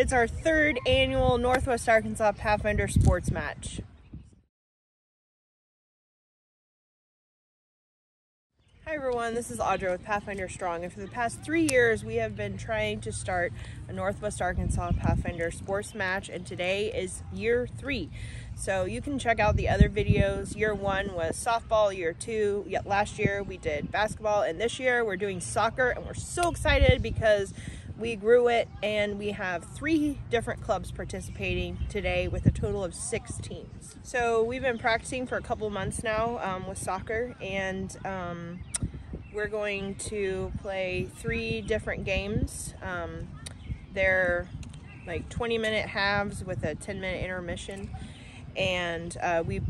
It's our third annual Northwest Arkansas Pathfinder Sports Match. Hi everyone, this is Audra with Pathfinder Strong and for the past three years we have been trying to start a Northwest Arkansas Pathfinder sports match and today is year three. So you can check out the other videos. Year one was softball, year two, yet last year we did basketball and this year we're doing soccer and we're so excited because we grew it and we have three different clubs participating today with a total of six teams. So we've been practicing for a couple months now um, with soccer and um, we're going to play three different games. Um, they're like 20 minute halves with a 10 minute intermission and uh, we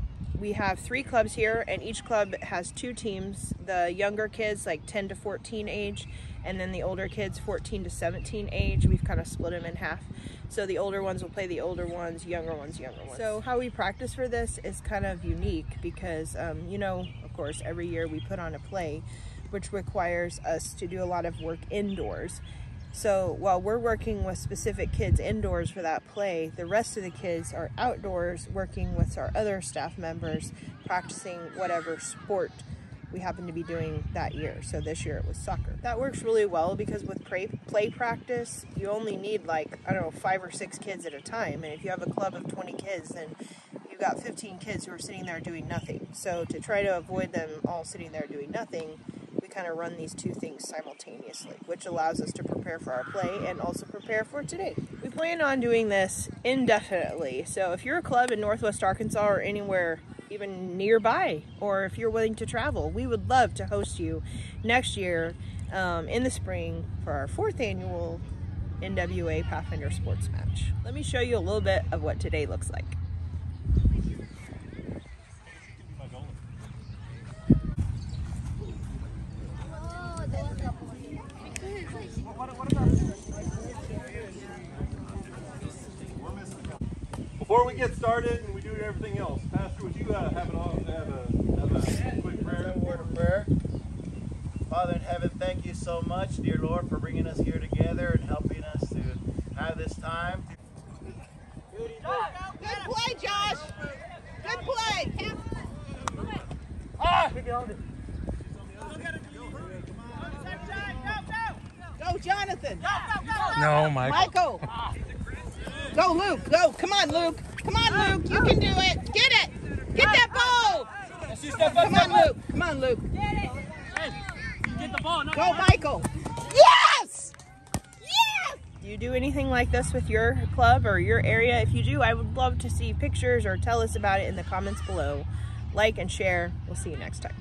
we have three clubs here and each club has two teams. The younger kids like 10 to 14 age and then the older kids 14 to 17 age. We've kind of split them in half. So the older ones will play the older ones younger ones younger ones. So how we practice for this is kind of unique because um, you know of course every year we put on a play which requires us to do a lot of work indoors so while we're working with specific kids indoors for that play, the rest of the kids are outdoors working with our other staff members, practicing whatever sport we happen to be doing that year. So this year it was soccer. That works really well because with play, practice, you only need like, I don't know, five or six kids at a time. And if you have a club of 20 kids, then you've got 15 kids who are sitting there doing nothing. So to try to avoid them all sitting there doing nothing, kind of run these two things simultaneously, which allows us to prepare for our play and also prepare for today. We plan on doing this indefinitely. So if you're a club in Northwest Arkansas or anywhere even nearby, or if you're willing to travel, we would love to host you next year um, in the spring for our fourth annual NWA Pathfinder Sports Match. Let me show you a little bit of what today looks like. Before we get started and we do everything else, Pastor, would you uh, have, an, have, a, have a quick prayer? A word of prayer. Father in heaven, thank you so much, dear Lord, for bringing us here together and helping us to have this time. Good play, Josh. Good play. Ah! Go, Jonathan. No, Michael. Michael. Go, Luke. Go. Come on, Luke. Come on, Luke. You can do it. Get it. Get that ball. Come on, Luke. Come on, Luke. Go, Michael. Yes! Yes! Do you do anything like this with your club or your area? If you do, I would love to see pictures or tell us about it in the comments below. Like and share. We'll see you next time.